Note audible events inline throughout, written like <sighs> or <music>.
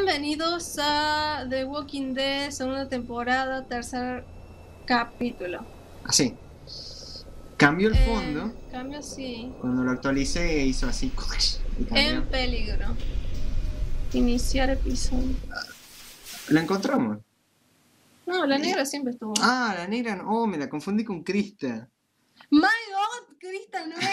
Bienvenidos a The Walking Dead, segunda temporada, tercer capítulo. Así. Cambió el Eh, fondo. cambio sí. Cuando lo actualicé hizo así. <laughs> En peligro. Iniciar episodio. ¿La encontramos? No, la negra siempre estuvo. Ah, la negra. no. Oh, me la confundí con Krista. My God, Crystal no es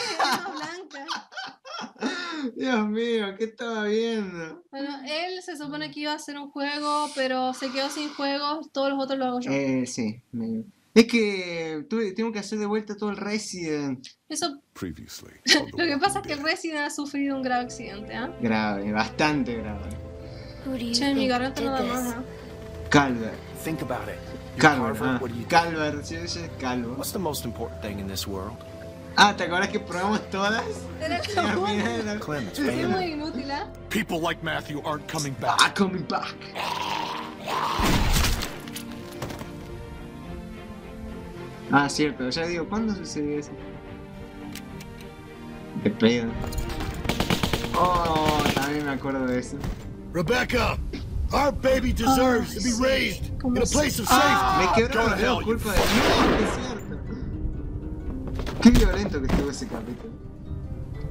blanca. <laughs> <laughs> Dios mío, ¿qué estaba viendo? Bueno, él se supone que iba a hacer un juego, pero se quedó sin juegos. Todos los otros lo hago yo. Eh, sí. me- Es que tuve- tengo que hacer de vuelta todo el Resident. Eso, Previously. <laughs> lo que pasa es que el Resident ha sufrido un grave accidente, ¿ah? Grave, bastante grave. Che, mi think garganta no da más, ¿ah? Calver. Think about it. Calver, ah. what do you think? Calver, sí, sí, es calvo. What's the most important thing in this world? Ah, ¿te acuerdas que probamos todas? Era Y al como... final era- Clem, it's Es family. muy inútil, ¿ah? People like Matthew aren't coming back. Ah, coming back. Ah, cierto, ya digo, ¿cuándo sucedió eso? De pedo. Oh, también me acuerdo de eso. Rebecca, our baby deserves to be sí. raised ¿Cómo in a se- place of Ah. Me safety. quebró Go los to hell, dedos you culpa de... violento que estuvo ese capítulo.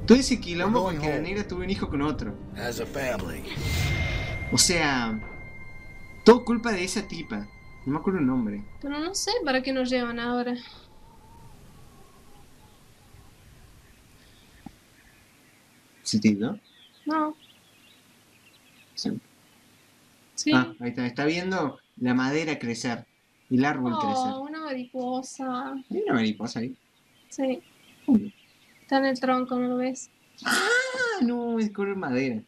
Todo ese quilombo porque la negra tuvo un hijo con otro. As a family. O sea... Todo culpa de esa tipa. No me acuerdo el nombre. Pero no sé para qué nos llevan ahora. ¿Sentido? No, Sí. sí. Ah, ahí está. Está viendo la madera crecer. Y el árbol Oh, crecer. una mariposa. Hay una mariposa ahí. Sí. Está en el tronco, ¿no lo ves? Ah, no, es color madera.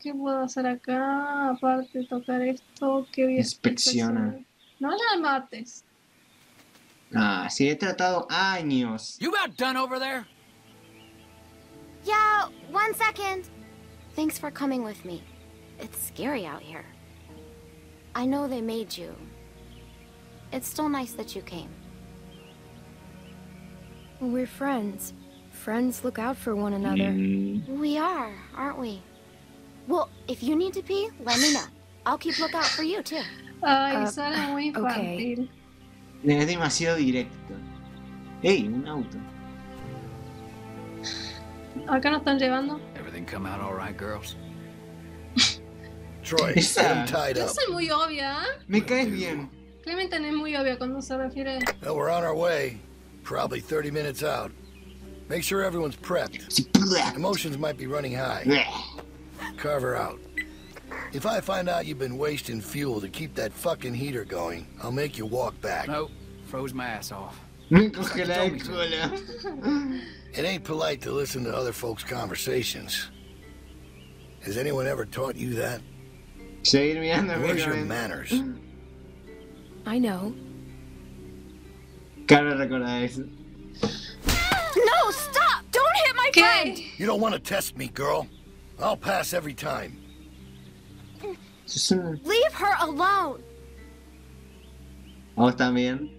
¿Qué puedo hacer acá? Aparte de tocar esto, ¿qué voy a Inspecciona. No la mates. Ah, sí, he tratado años. You about done over there? Yeah, one second. Thanks for coming with me. It's scary out here. I know they made you. It's still nice that you came. We're friends. Friends look out for one another. Mm, We are, aren't we? Well, if you need to pee, let me know. I'll keep lookout for you too. Ay, Ah, sale muy ok. infantil. es demasiado directo. ¡Ey, un auto! Acá nos están llevando. Everything come out all right, girls? <laughs> Troy, get Esa- him tied Yo soy muy obvia. Me caes bien. Clementine es muy obvia cuando se refiere. Well, we're on our way. Probably 30 minutes out. Make sure everyone's prepped. Emotions might be running high. ¡bleh! Carver out. If I find out you've been wasting fuel to keep that fucking heater going, I'll make you walk back. Nope. Froze my ass off. Me congelé el cola. It ain't polite to listen to other folks' conversations. Has anyone ever taught you that? Seguir mirando Where's your manners? I know. Cara recuerda eso. No, stop! Don't hit my friend! You don't want to test me, girl. I'll pass every time. Eso es una- Leave her alone! ¿A vos también?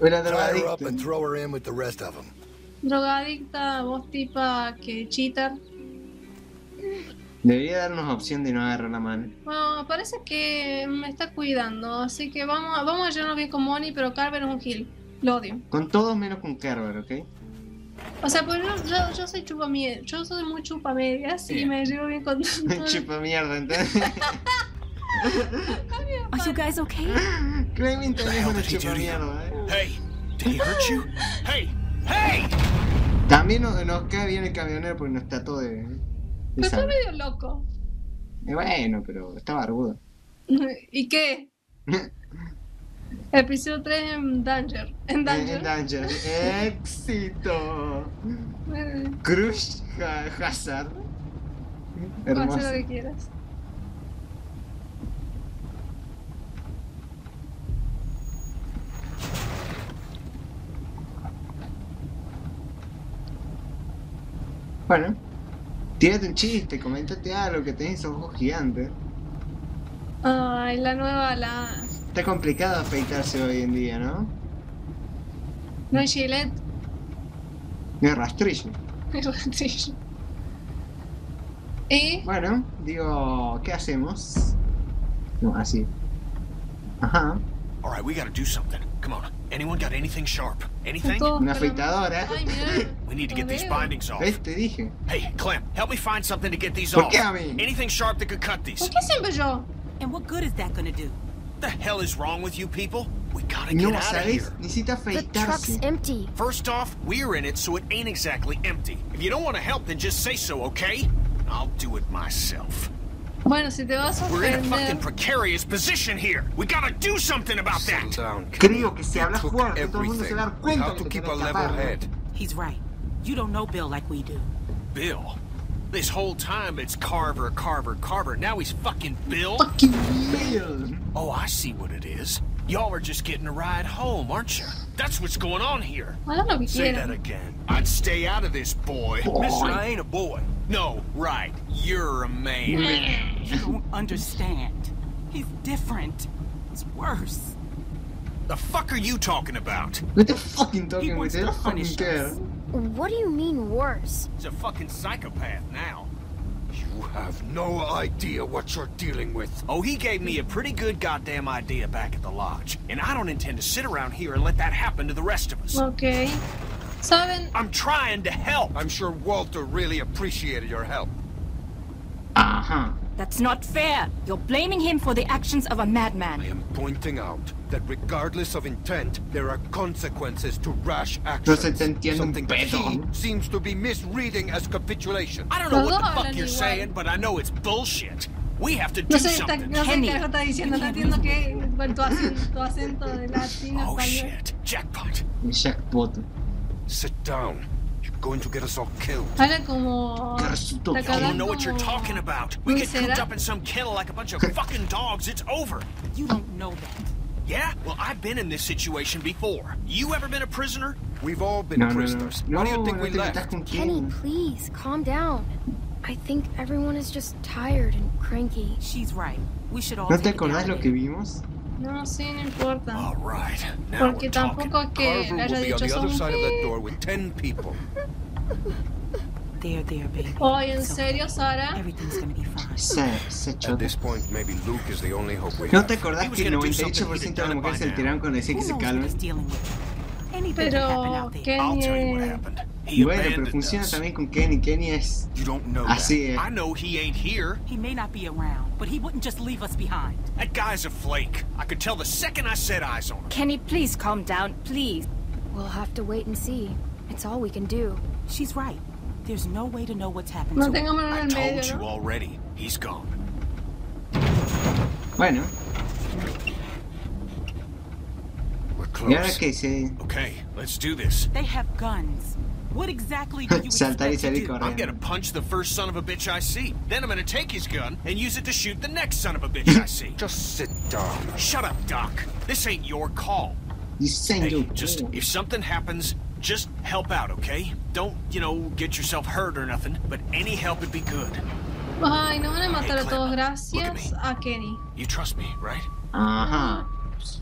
Una Tie her up and throw her in with the rest of them. Drogadicta, vos tipa que cheater. Debería darnos opción de no agarrar la mano. Bueno, parece que me está cuidando, así que vamos, a- vamos a llevarnos bien con Bonnie, pero Carver es un gil. Lo odio. Con todos menos con Kerber, ¿ok? O sea, pues yo, yo, yo soy chupa yo soy muy chupa medias y Bien. me llevo bien con <laughs> todo. Chupa mierda, entonces. <laughs> Are you guys okay? Clemente es hell una chupa mierda, ¿eh? Hey, did he hurt you? <laughs> Hey, hey! También nos, nos cae bien el camionero porque nos trató de. Pero está medio loco. Bueno, pero está barbudo. <laughs> ¿Y qué? <laughs> Episodio 3 en Danger. En Danger. En Danger. ¡Éxito! <laughs> Crush Ha- Hazard. Haz lo Hermoso. que quieras. Bueno, tírate un chiste, comentate algo que tenés ojos gigantes. Ay, la nueva, la. Está complicado afeitarse hoy en día, ¿no? No hay Gillette. No es rastrillo. <laughs> Es rastrillo. Y Bueno, digo, ¿qué hacemos? No, así. Ajá. All right, we gotta do something. Come on. Anyone got anything sharp? Anything? todos Una afeitadora. ¿eh? <laughs> We need to get these bindings off. ¿Ves? Te dije. Hey, Clem, help me find something to get these off. a mí? Anything sharp that could cut these. ¿Por qué siempre yo? And what good is that gonna do? The hell is wrong with you people? We gotta get No, out of ¿sabes? here. Necesita The truck's empty. First off, we're in it, so it ain't exactly empty. If you don't want to help, then just say so, okay? I'll do it myself. Bueno, si te vas a We're in a fucking ofender. precarious position here. We gotta do something about that. down, Creo que si hablas took fuerte, todo el mundo se va a dar everything. We cuenta have que to te keep a querés level tapar. head. He's right. You don't know Bill like we do. Bill. This whole time it's Carver, Carver, Carver. Now he's fucking Bill. Fucking Bill. Oh, I see what it is. Y'all are just getting a ride home, aren't you? That's what's going on here. Hagan lo que Say that again. I'd stay out of this, boy. Boy. Listen, I ain't a boy. No, right. You're a man. You don't understand. He's different. It's worse. the fuck are you talking about? What the fucking He talking wants with to fucking punish us. What do you mean worse? He's a fucking psychopath now. You have no idea what you're dealing with. Oh, he gave me a pretty good goddamn idea back at the lodge. And I don't intend to sit around here and let that happen to the rest of us. Ok. ¿Saben? I'm trying to help. I'm sure Walter really appreciated your help. Ajá. That's not fair. You're blaming him for the actions of a madman. I am pointing out that regardless of intent, there are consequences to rash No actions. se te entiende un Something that he seems to be misreading as capitulation. I don't know what the fuck you're saying, but I know it's bullshit. We have to do No sé, something. no sé Kenny. qué está diciendo. No entiendo qué. Con tu acento, tu acento de latino Oh shit. Jackpot. Jackpot. Sit down. You're going to get us all killed. Habla como. I don't hablan know what you're talking about. We get ¿Será? cooped up in some kennel like a bunch of fucking dogs. It's over. You don't know that. Yeah? Well, I've been in this situation before. You ever been a prisoner? We've all been No, no, no. prisoners. No, Why do you think no we te metas left? Kenny, please, calm down. I think everyone is just tired and cranky. She's right. We should all ¿No te take down acordás a lo que vimos? No, sí, no importa. Porque tampoco es que haya dicho somos Oye, ¿en serio, Sara? Sí, se echó. ¿No te acordás que el 98% de las mujeres se alteraron con decir que se calmen? Pero, ¿qué? There. Kenny I'll tell you what es- happened. He Bueno, pero funciona us. también con Kenny. Kenny es You don't know así. eh. I know he ain't here. He may not be around, but he wouldn't just leave us behind. That guy's a flake. I could tell the second I set eyes on him. Kenny, please calm down, please. We'll have to wait and see. It's all we can do. She's right. There's no way to know what's happened No to him. tengámonos en I told you already. He's gone. Bueno, We're ¿y ahora close. qué? Se... Okay, let's do this. They have guns. What exactly <laughs> do you Saltar y expect to salir do? I'm gonna punch the first son of a bitch I see. Then I'm gonna take his gun and use it to shoot the next son of a bitch I see. Just sit down. Shut up, Doc. This ain't your call. Diseño. Hey, just if something happens, just help out, okay? Don't, you know, get yourself hurt or nothing, but any help would be good. Ay, nos van a matar Hey, a todos Clem, look at gracias me. a Kenny. You trust me, right? Uh-huh.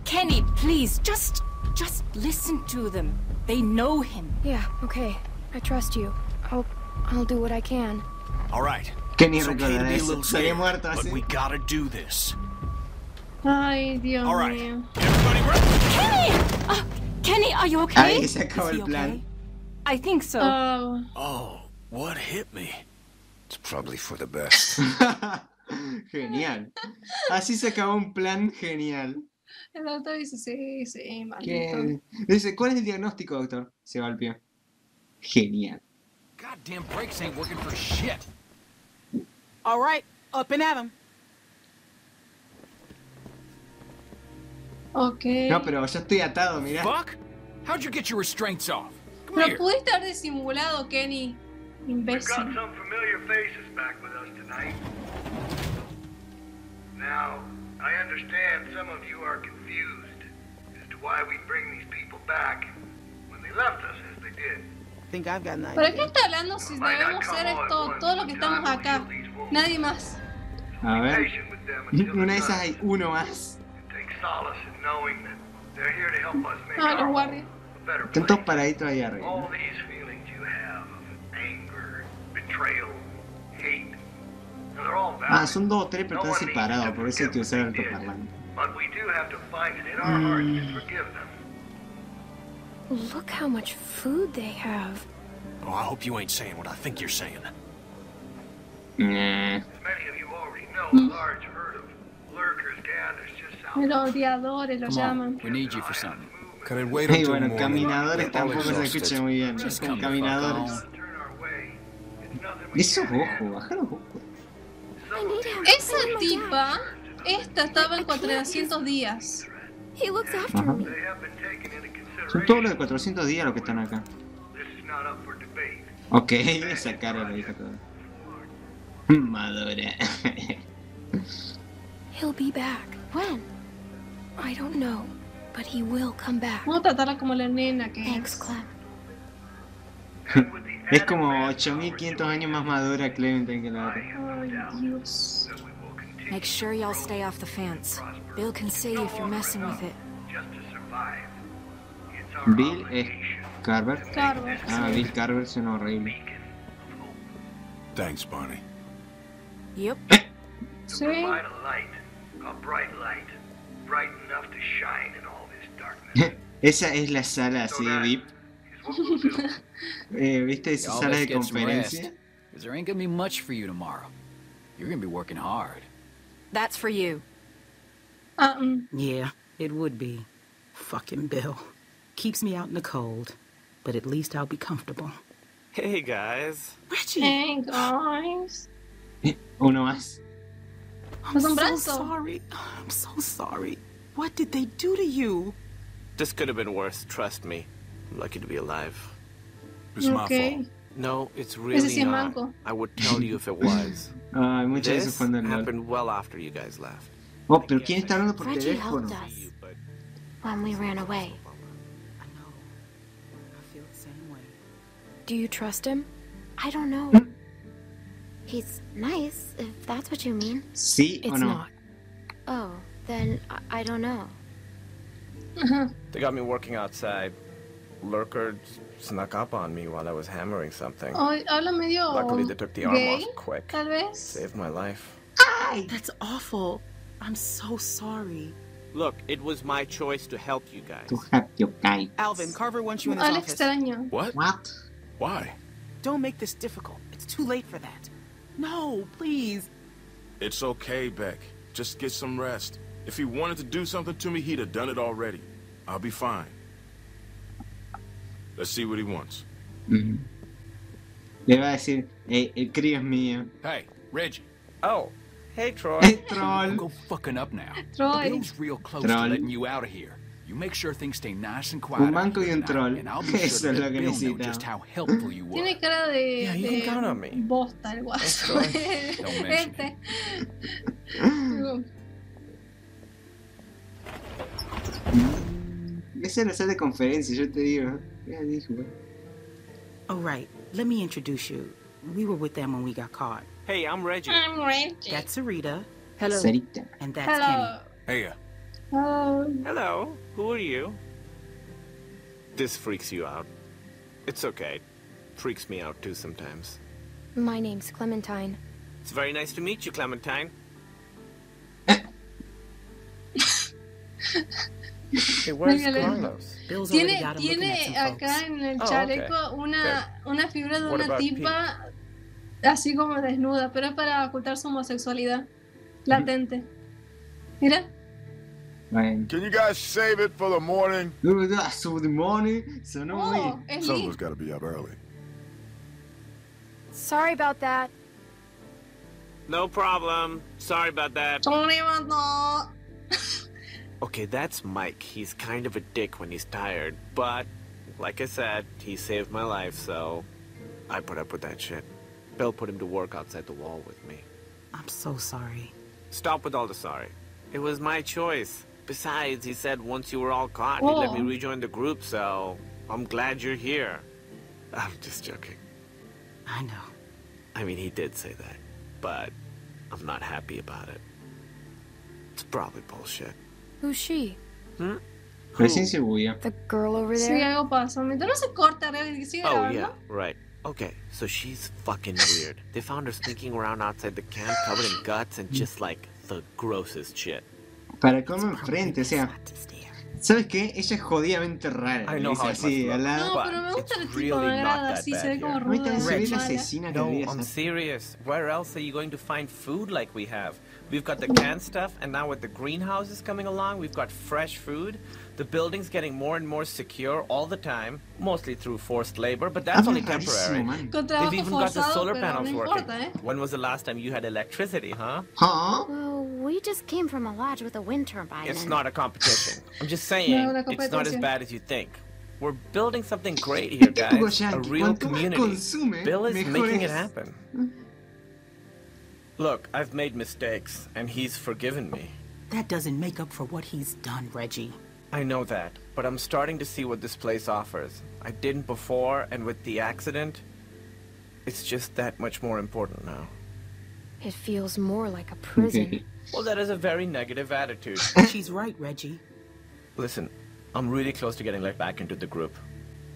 Kenny, please, just just listen to them. They know him. Yeah, okay. I trust you. I'll I'll do what I can. All right. Recordará be a eso. scared, muerto but así. we gotta do this. Ay, Dios All right. mío. Everybody ready? Kenny! Uh, Kenny, are you okay? Ahí se acabó el plan. okay? I think so. Ah, Oh, what hit me? It's probably for the best. <laughs> genial. Así se acabó un plan genial. el doctor dice, sí, sí, maldito. ¿Qué? Dice, ¿cuál es el diagnóstico, doctor? Se golpeó. Genial. Goddamn brakes ain't working for shit. All right, up and at him. Ok. No, pero yo estoy atado, mirá. Fuck? How'd you get your restraints off? Come Pero here. pudiste haber disimulado, Kenny. We've got some familiar faces back with us tonight. Now, I understand some of you are confused as to why we bring these people back when they left us as they did. Think I've got an ¿Para qué está hablando si debemos ser esto, todo lo que estamos acá? Nadie más. A ver. Patient with them until Una de it's esas done. hay uno más. And take solace in knowing that they're here to help us make Ah, los our guardias. home a better Están place. todos paraditos ahí arriba. All these feelings you have of anger, betrayal, hate, They're all Ah, valid. son dos o tres, pero No están one needs separados, to por eso hay que forget usar what they did, altoparlante. But we do have to find it in our hearts Mm. To forgive them. Look how much food they have. Oh, I hope you ain't saying what I think you're saying. Nah. As many of you already know, a hmm. large herd of lurkers gathers just south Los odiadores lo Come on, llaman. we need you for something. Can it wait Y until bueno, morning? caminadores We're tampoco se escucha muy bien. Just come caminadores. on. to turn our way. It's nothing we Esos ojos, baja los ojos. I need him. Esa I need my dad. tipa, esta estaba en 400 días. He looks after me. Son todos los de consideration. 400 días los que están acá. Ok, <laughs> esa cara lo dijo todo. Madura. <laughs> He'll be back. When? I don't know, but he will come back. Vamos a tratarla como la nena que Thanks, es. Clem. <laughs> Es como manpower 8500 años más madura Clementine que la otra. Ay, Dios. Make sure y'all stay off the fence. Bill can see you if you're messing with it. Bill es. Carver. Carver. Ah, Bill Carver suena horrible. Beacon of hope. Thanks, Barney. Yep. To Sí. a bright enough to shine in all this darkness. <laughs> Esa es la sala así de VIP. is what we'll do. <laughs> Eh, ¿Viste esa sala de get some rest. conferencia? Because there ain't gonna be much for you tomorrow. You're gonna be working hard. That's for you. Mm. Yeah, it would be. Fucking Bill. Keeps me out in the cold. But at least I'll be comfortable. Hey guys. Reggie! Hey, guys. Uno más. I'm so sorry. I'm so sorry. What did they do to you? This could have been worse, trust me. I'm lucky to be alive. It's my Ok. fault. No, it's really sí not. manco. I would tell you if it was. <laughs> Ay, muchas veces this cuando el LOL. happened well after you guys left. Oh, pero ¿quién está hablando por Reggie teléfono? helped us when we ran away. Do you trust him? I don't know. Hmm? He's nice, if that's what you mean. ¿Sí o oh, It's no? not. Oh, then I, I don't know. Mm-hmm. They got me working outside. Lurker snuck up on me while I was hammering something. Ay, habla medio Luckily, they took the arm gay, off quick. tal vez. Saved my life. That's awful. I'm so sorry. Look, it was my choice to help you guys. Tu have your guy. Alvin, Carver wants you in his Al office. extraño. What? What? Why? Don't make this difficult. It's too late for that. No, please. It's okay, Beck. Just get some rest. If he wanted to do something to me, he'd have done it already. I'll be fine. Let's see what he wants. Ujú. Le va a decir, "Eh, el crío es mío. Hey, Reggie. Oh, hey Troy. Es <laughs> troll. Don't go fucking up now. Troy. Bill's real close Troll. to letting you out of here. You make sure things stay nice and quiet. Un out manco y un troll. And I'll be <laughs> sure Eso to es lo que Bill just how helpful you were. Tiene cara de, Yeah, you de count on me. bosta el guaso. <laughs> Don't mention este. Esa es la sala de conferencia, yo te digo. Ya dijo. Oh, right. Let me introduce you. We were with them when we got caught. Hey, I'm Reggie. I'm Reggie. That's Sarita, Hello. Sarita. and that's Hello. Hey, uh, Hello. Hello, who are you? This freaks you out. It's okay. Freaks me out too sometimes. My name's Clementine. It's very nice to meet you, Clementine. hey, where's. Carlos? Bill's Tiene, got him tiene acá en el Oh, chaleco una, una figura de What una tipa así como desnuda, pero es para ocultar su homosexualidad latente. Mira, Bueno. can you guys save it for the morning? Su demonio. Sonó oh, muy. es Some of Lee. us gotta be up early. Sorry about that. No problem. Sorry about that. Sorry about that. Okay, that's Mike. He's kind of a dick when he's tired, but like I said, he saved my life, so I put up with that shit. Bill put him to work outside the wall with me. I'm so sorry. Stop with all the sorry. It was my choice. Besides, he said once you were all caught, he'd let me rejoin the group, so I'm glad you're here. <laughs> I'm just joking. I know. I mean, he did say that, but I'm not happy about it. It's probably bullshit. Who's she? Recién se bulla. The girl over Sí, there? algo pasó. No se corta, Real, y sigue Oh, yeah, right. Okay, so she's fucking weird. They found her sneaking around outside the camp covered in guts and just like the grossest shit. Para cómo enfrente, o sea. ¿Sabes qué? Ella es jodidamente rara. I know dice how it así, must al look, lado. No, pero me gusta el tipo, really agrada, that sí, se ve como se ve la ruda. asesina que No, debería I'm ser. serious. Where else are you going to find food like we have? We've got the canned stuff, and now with the greenhouses coming along, we've got fresh food. The building's getting more and more secure all the time, mostly through forced labor, but that's Habla only rarísimo, temporary. man. Con They've even got the solar panels working. ¿eh? When was the last time you had electricity, huh? Huh? Well, we just came from a lodge with a wind turbine. It's not a competition. I'm just saying, it's not as bad as you think. We're building something great here, guys. A yankee, real cuanto más community. Bill is making it happen. Look, I've made mistakes, and he's forgiven me. That doesn't make up for what he's done, Reggie. I know that, but I'm starting to see what this place offers. I didn't before, and with the accident, it's just that much more important now. It feels more like a prison. <laughs> Well, that is a very negative attitude. <laughs> She's right, Reggie. Listen, I'm really close to getting let back into the group.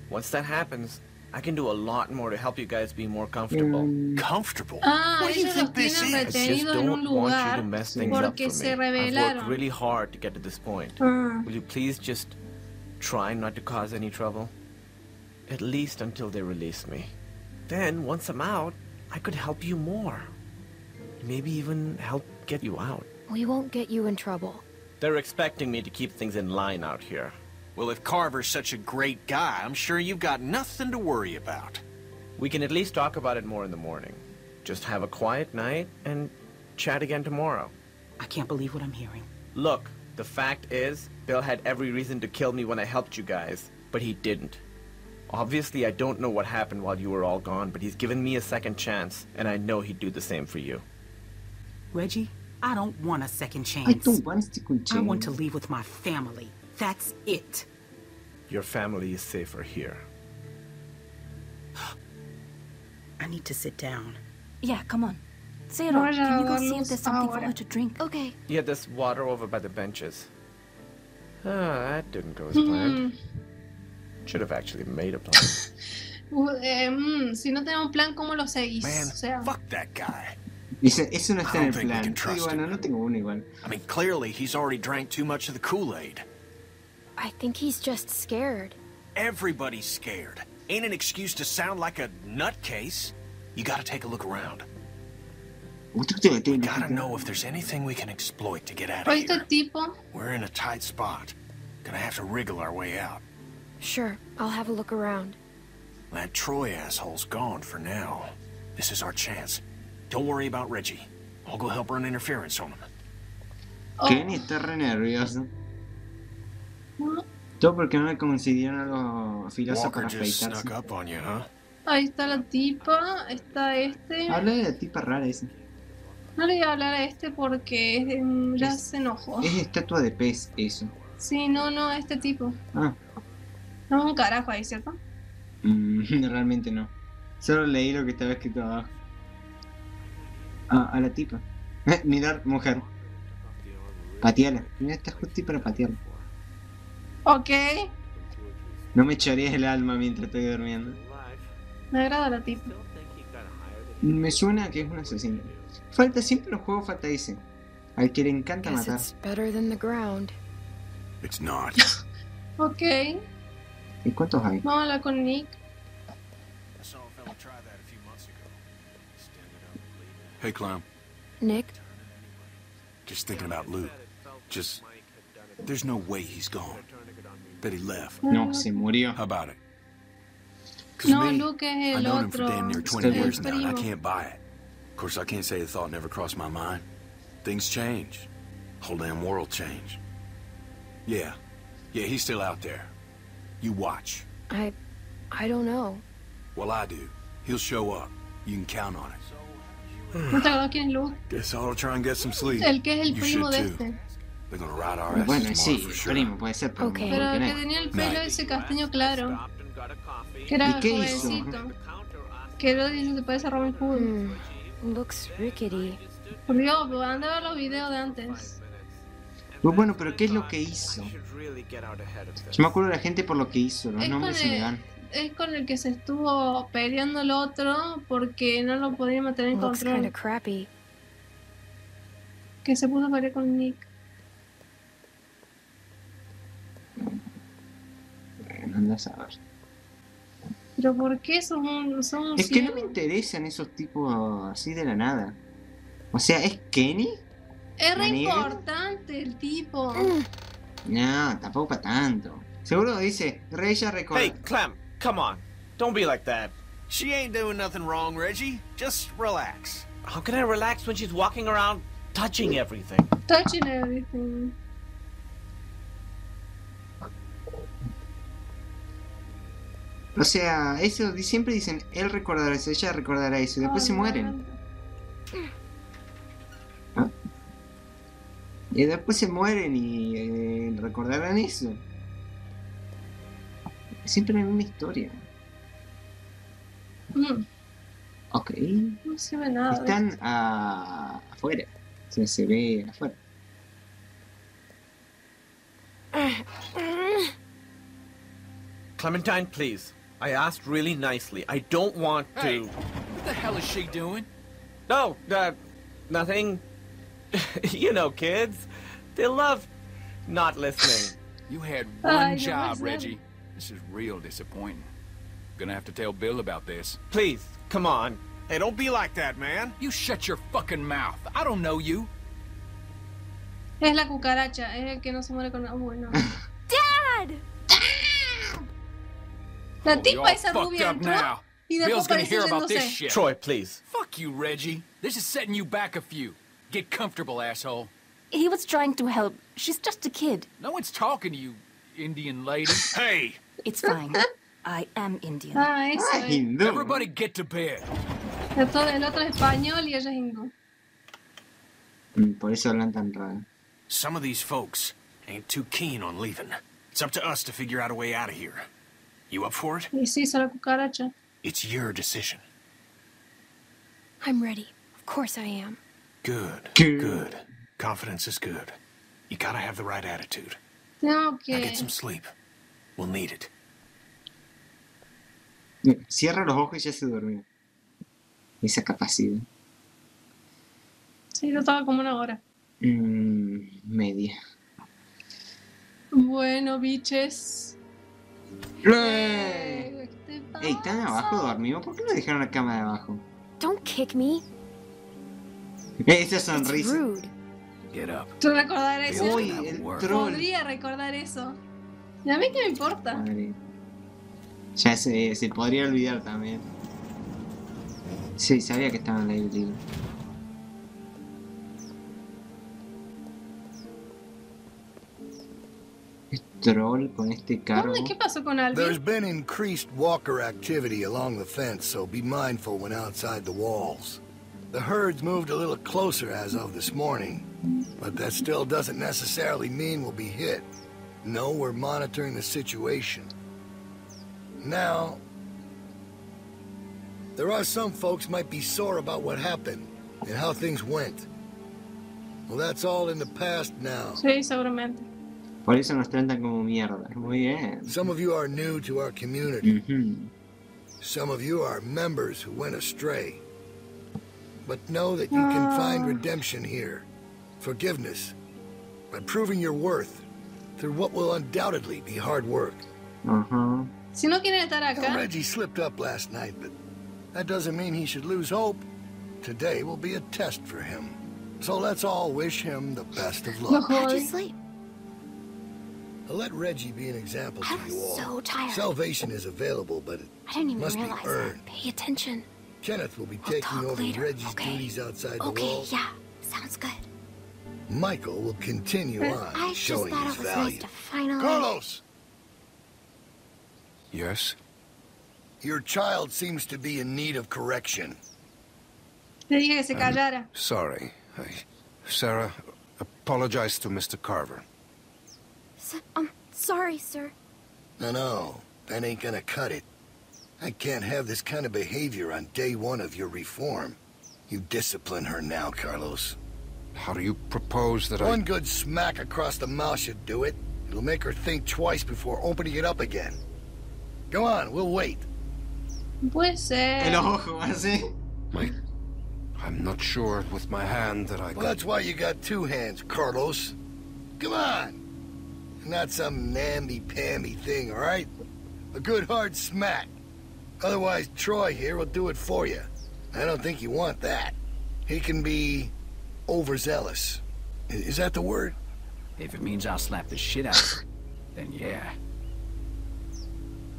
Once that happens, I can do a lot more to help you guys be more comfortable. Comfortable? Ah, What do you ellos los think this is? I just retenidos en un don't want you lugar to mess things up porque for me. I've worked really hard to get to this point. Ah. Will you please just try not to cause any trouble? At least until they release me. Then, once I'm out, I could help you more. Maybe even help get you out. We won't get you in trouble. They're expecting me to keep things in line out here. Well, if Carver's such a great guy, I'm sure you've got nothing to worry about. We can at least talk about it more in the morning. Just have a quiet night and chat again tomorrow. I can't believe what I'm hearing. Look, the fact is, Bill had every reason to kill me when I helped you guys, but he didn't. Obviously, I don't know what happened while you were all gone, but he's given me a second chance, and I know he'd do the same for you. Reggie, I don't want a second Ay, chance. tú, van este I want to leave with my family. That's it. Your family is safer here. I need to sit down. Yeah, come on. Zero, Vaya can you go see if there's something for ahora. her to drink? Okay. Yeah, there's water over by the benches. Ah, that didn't go as planned. Mm, Should have actually made a plan. <laughs> mm, si no tenemos un plan, ¿cómo lo seguís? Man, o sea, fuck that guy. Dice, eso no está I en don't el think we plan. can trust bueno, him. no tengo uno igual. I mean, clearly he's already drank too much of the Kool-Aid. I think he's just scared. Everybody's scared. Ain't an excuse to sound like a nutcase. You gotta take a look around. We Gotta know if there's anything we can exploit to get out of here. We're in a tight spot. Gonna have to wriggle our way out. Sure, I'll have a look around. That Troy asshole's gone for now. This is our chance. Don't worry about Reggie. I'll go help run interference on him. Oh, Kenny está re nervioso. Todo porque no me consiguieron algo filoso Walker para afeitarse. you, huh? ahí está la tipa, está este. Habla de la tipa rara esa. No le voy a hablar a este porque mm, ya se enojó. Es estatua de pez, eso. Sí, no, no, este tipo. Ah, No, un carajo ahí, ¿cierto? mm, <laughs> realmente no. Solo leí lo que estaba escrito abajo. Ah, a la tipa. Eh, <laughs> mirar, mujer. Pateala. Mira, está justo ahí para patearla. Ok, No me chorees el alma mientras estoy durmiendo. me agrada la tipa. Me suena que es un asesino. Falta siempre en los juegos falta ese. Al que le encanta matar. it's better than the ground. It's not. <laughs> Ok, ¿Y cuántos hay? vamos a hablar con Nick. Hey, Clown. Nick? Just thinking about Luke. Just. There's no way he's gone. That he left. No, se murió. How about it? 'Cause No, me, Luke es I el known him for otro. damn near 20 el years now, and I can't buy it. Of course, I can't say the thought never crossed my mind. Things change. Whole damn world changed. Yeah. Yeah, he's still out there. You watch. I... I don't know. Well, I do. He'll show up. You can count on it. ¿No te acuerdas quién es Luke? Guess I'll try and get some sleep. El que es el you primo should de too. este. Bueno, sí, primo, puede ser, pero Ok. no, Pero porque que tenía el pelo ese castaño claro. Que era ¿Y qué hizo? jovencito. Que lo dice se parece a Robin Hood. Hmm. Looks rickety. Por Dios, pues anda a ver los videos de antes. Pues bueno, pero ¿qué es lo que hizo? Yo me acuerdo de la gente por lo que hizo, los Es nombres se me dan. es con el que se estuvo peleando el otro porque no lo podía mantener en control. Que se puso a pelear con Nick. Anda a saber. Pero ¿por qué son son Es que no me interesan esos tipos así de la nada. O sea, ¿es Kenny? Es re importante el tipo. No, tampoco para tanto. Seguro dice, Reya recuerda. Hey, Clem, come on. Don't be like that. She ain't doing nothing wrong, Reggie. Just relax. How can I relax when she's walking around touching everything? Touching everything. O sea, eso siempre dicen, él recordará eso, ella recordará eso, y después se mueren. ¿Ah? Y después se mueren y eh, recordarán eso. Siempre la misma historia. Mm, Ok. no se ve nada. Están ah, afuera. O sea, se ve afuera. Clementine, please. I asked really nicely. I don't want to. Hey, what the hell is she doing? No, uh, nothing. <laughs> you know, kids. They love not listening. <laughs> You had one no job. Reggie. This is real disappointing. Gonna have to tell Bill about this. Please, come on. Hey, don't be like that, man. You shut your fucking mouth. I don't know you. Es la cucaracha, es el que no se muere con. Oh, bueno. <laughs> Dad! La you tipa all esa fucked rubia up entró now. y después Bill's gonna aparece hear about this yéndose. shit. Troy, please. Fuck you, Reggie. This is setting you back a few. Get comfortable, asshole. He was trying to help. She's just a kid. No one's talking to you, Indian lady. <laughs> Hey, It's fine. I am Indian. Ah, eso es. hindú. Everybody get to bed. El otro, el otro es español y ella es hindú. Mm, Por eso hablan tan raro. some of these folks ain't too keen on leaving. It's up to us to figure out a way out of here. You up for it? Y sí, hizo la cucaracha. It's your decision. I'm ready. Of course I am. Good. Good. Good. Confidence is good. You gotta have the right attitude. Tengo Now get some sleep. We'll need it. Cierra los ojos y ya se durmió. Esa capacidad. Sí, lo estaba como una hora. Mm, media. Bueno, biches. ¡Eh! ¿Qué te Ey, ¿están abajo pasa? dormidos? ¿Por qué no dejaron la cama de abajo? Don't kick me. Esa It's sonrisa. Get up. ¿Tú recordar eso? Uy, el troll. Podría recordar eso. ¿Y a mí qué me importa? Madre. Ya se, se podría olvidar también. Sí, sabía que estaba en la libro. Troll con este carro. ¿Dónde? ¿Qué pasó con There's Alvin? been increased walker activity along the fence, so be mindful when outside the walls. The herd's moved a little closer as of this morning, but that still doesn't necessarily mean we'll be hit. No, we're monitoring the situation. Now, there are some folks might be sore about what happened and how things went. Well, that's all in the past now. Sí, seguramente. Por eso nos tratan como mierda. Muy bien. Some of you are new to our community. Ujú. Some of you are members who went astray. But know that you can find redemption here. Forgiveness. By proving your worth through what will undoubtedly be hard work. Ajá. Si no quieren estar Now, Reggie slipped up last night, but that doesn't mean he should lose hope. Today will be a test for him. So let's all wish him the best of no luck. How'd you jodas. Sleep? Let Reggie be an example I to you was all. so tired. Salvation is available, but it I didn't even must be earned. that. Pay attention. Kenneth will be We'll taking talk over later, Reggie's okay? duties outside the Okay, yeah. Sounds good. Michael will continue on I just showing thought his it was value. nice to finally... Carlos, Yes? your child seems to be in need of correction. Le dije que se callara. Sorry. I, Sarah, apologize to Mr. Carver. S- um, sorry, sir. No, no, that ain't gonna cut it. I can't have this kind of behavior on day one of your reform. You discipline her now, Carlos. How do you propose that One I... good smack across the mouth should do it. It'll make her think twice before opening it up again. Go on, we'll wait. Puede ser. En los ojos, así. Mike, I'm not sure with my hand that I Well, got... that's why you got two hands, Carlos. Come on. Not some namby-pamby thing, all right? A good hard smack. Otherwise, Troy here will do it for you. I don't think you want that. He can be overzealous. Is that the word? If it means I'll slap the shit out of her, then yeah.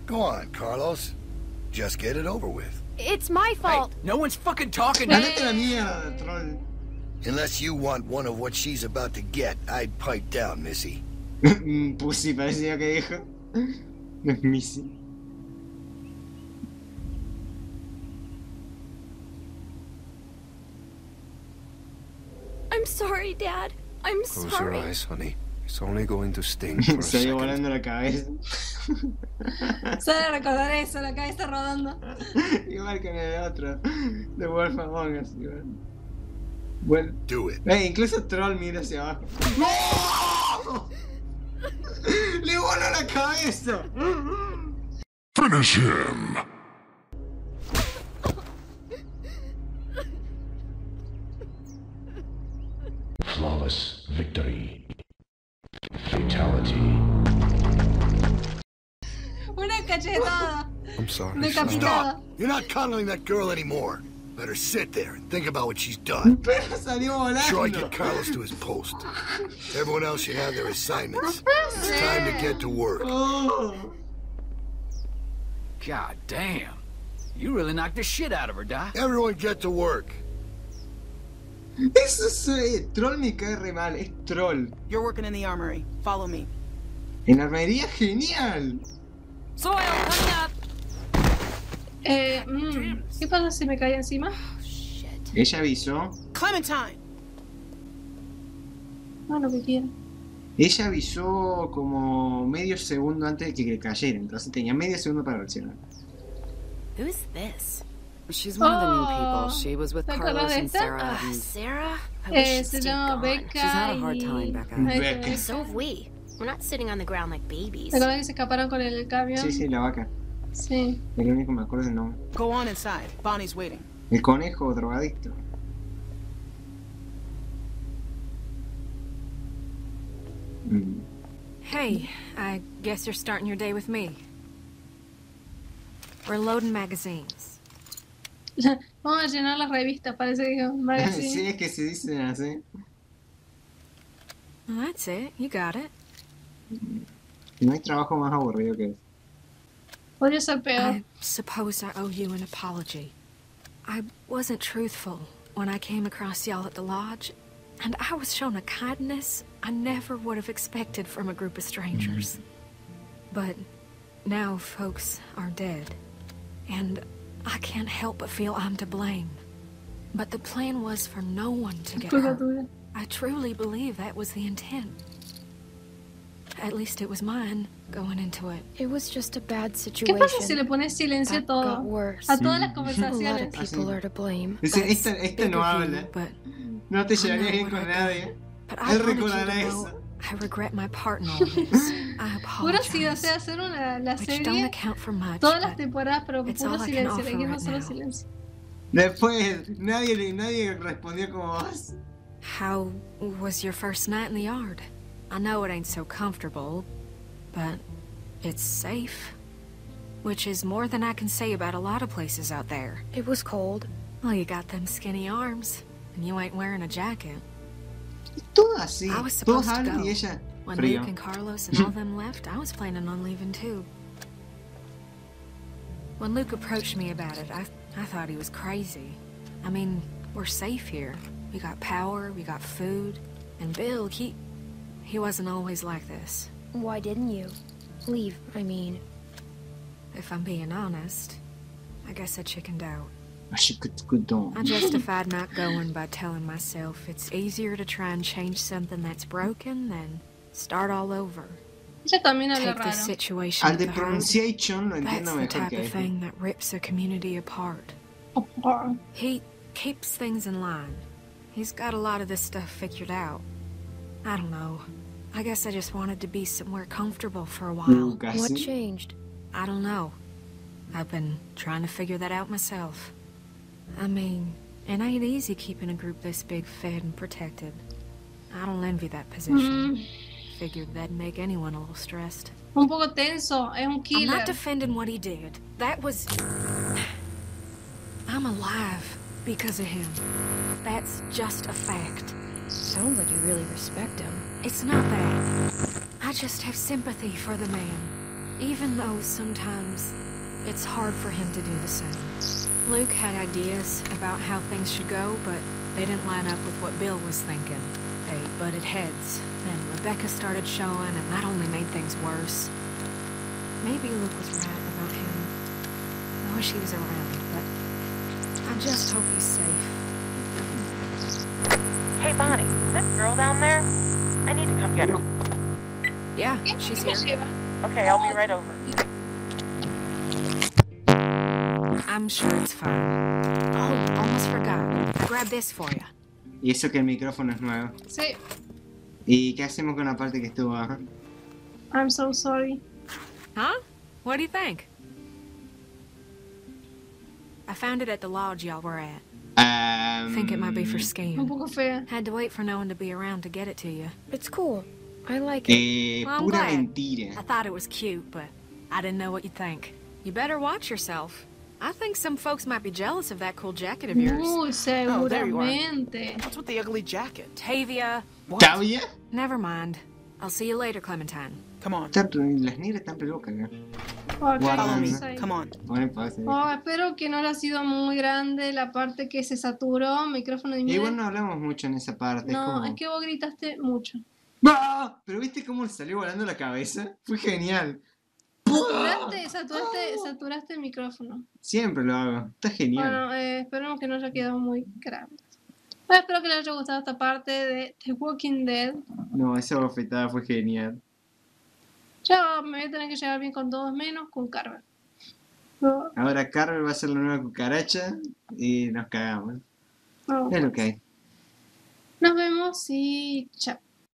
Go on, Carlos. Just get it over with. It's my fault. No one's fucking talking to a la mierda, troll. Unless you want one of what she's about to get, I'd pipe down, Missy. Mm, Pussy, parecía que dijo. No es Missy. I'm sorry, Dad. I'm Close your sorry. eyes, honey. It's only going to sting <laughs> for a Se volando la cabeza. Solo recordar eso, la cabeza rodando. <laughs> Igual que en el otro. The Wolf Among Us. igual. Bueno. Do it. Eh, incluso Troll mira hacia abajo. ¡No! <laughs> <laughs> ¡Le voló la cabeza! Finish him! Flawless victory. Fatality. Una cachetada. I'm sorry. Decapitada. Stop! You're not coddling that girl anymore. Let her sit there and think about what she's done. Pero <laughs> salió. Troy, get Carlos to his post. Everyone else should have their assignments. It's time to get to work. Oh. God damn. You really knocked the shit out of her, Doc. Everyone get to work. Eso es. eh, troll me cae re mal. Es troll. You're working in the armory. Follow me. En armería, genial. Soil, coming up. Eh, mm, ¿Qué pasa si me cae encima? Ella avisó. Clementine! No, lo que quiera. Ella avisó como medio segundo antes de que le cayera. Entonces tenía medio segundo para reaccionar. Who's this? She's one of the new Oh, people. She was with ¿te acuerdas Carlos and? Sarah. Ah, and- Sarah? I wish Eh, she'd gone. Becca She's had a hard time, Becca. Becca. So have we. We're not sitting on the ground like babies. ¿Te acuerdas que se escaparon con el camión? Sí, sí, la vaca. Sí. Es lo único que me acuerdo del nombre. Go on inside. Bonnie's waiting. El conejo drogadicto. Mm. Hey, I guess you're starting your day with me. We're loading magazines. <laughs> Vamos a llenar las revistas, parece que dijo. <laughs> sí, Magazine. es que se dicen así. Well, that's it. You got it. No hay trabajo más aburrido que eso. Podría ser peor. I suppose I owe you an apology. I wasn't truthful when I came across y'all at the lodge, and I was shown a kindness I never would have expected from a group of strangers. But now folks are dead, and I can't help but feel I'm to blame. But the plan was for no one to get hurt. I truly believe that was the intent. At least it was mine going into it. It was just a bad ¿Qué situation. pasa si le pones silencio a That todo? got worse. A todas las A lot conversaciones. of people are to blame. Dice, esta, esta no habla. No te llevarías bien con nadie. But I Él recordará know eso. I regret my part in all <laughs> this. I Puro sí, o apologize. sea, hacer una, la Which don't serie, account for much, todas las temporadas, pero it's puro all I can silencio. Le solo now. silencio. Después, nadie, nadie respondió como vos. How was your first night in the yard? I know it ain't so comfortable, but it's safe. Which is more than I can say about a lot of places out there. It was cold. Well, you got them skinny arms, and you ain't wearing a jacket. Todo así. I was supposed to hablan go. y ella. When Frío. Luke and Carlos and all <laughs> them left, I was planning on leaving too. When Luke approached me about it, I, I thought he was crazy. I mean, we're safe here. We got power, we got food. And Bill, he... he wasn't always like this. Why didn't you? Leave, I mean. If I'm being honest, I guess I chickened out. She could, could don't. I justified <laughs> not going by telling myself it's easier to try and change something that's broken than start all over. Ella también habla Take raro. this situation Al de the pronunciation lo That's entiendo the mejor type que of thing that rips a community apart. He keeps things in line. He's got a lot of this stuff figured out. I don't know. I guess I just wanted to be somewhere comfortable for a while. What changed? I don't know. I've been trying to figure that out myself. I mean, it ain't easy keeping a group this big fed and protected. I don't envy that position. Mm, Figured that'd make anyone a little stressed. un poco tenso, es un killer. I'm not defending what he did. That was. <sighs> I'm alive because of him. That's just a fact. Sounds like you really respect him. It's not that. I just have sympathy for the man. Even though sometimes it's hard for him to do the same. Luke had ideas about how things should go, but they didn't line up with what Bill was thinking. They butted heads, and Rebecca started showing, and that only made things worse. Maybe Luke was right about him. I wish he was around, but I just hope he's safe. Hey, Bonnie, that girl down there? I need to come get her. Yeah, she's here. Okay, I'll be right over. I'm sure it's fine. Oh, almost forgot. I grabbed this for you. Y eso que el micrófono es nuevo. Sí, ¿Y qué hacemos con la parte que estuvo abajo? I'm so sorry. Huh? What do you think? I found it at the lodge y'all were at. Ah, Um, Think it might be for Un skiing. poco fea. Had to wait for no one to be around to get it to you. It's cool. I like it. Eh, Well, I'm pura glad. mentira. I thought it was cute, but I didn't know what you'd think. You better watch yourself. I think some folks might be jealous of that cool jacket of yours. Uy, Oh, there you are. What's with the ugly jacket? Tavia. ¿Tavia? Never mind. I'll see you later, Clementine. Come on. Están- las negras están pelucas acá. Ok, Guarda, vamos ¿no? ahí. Come on. Ponen pausa. Oh, espero que no le ha sido muy grande la parte que se saturó, micrófono de Y mierda. igual no hablamos mucho en esa parte. es No, como... es que vos gritaste mucho. ¡Ah! Pero viste cómo le salió volando la cabeza. Fue genial. Saturaste, saturaste, saturaste el micrófono. Siempre lo hago. Está genial. Bueno, eh, esperemos que no haya quedado muy grande. Bueno, espero que les haya gustado esta parte de The Walking Dead. No, esa bofetada fue genial. Yo me voy a tener que llevar bien con todos menos con Carver. No, Ahora Carver va a ser la nueva cucaracha y nos cagamos. no. Es lo que hay. Nos vemos y chao.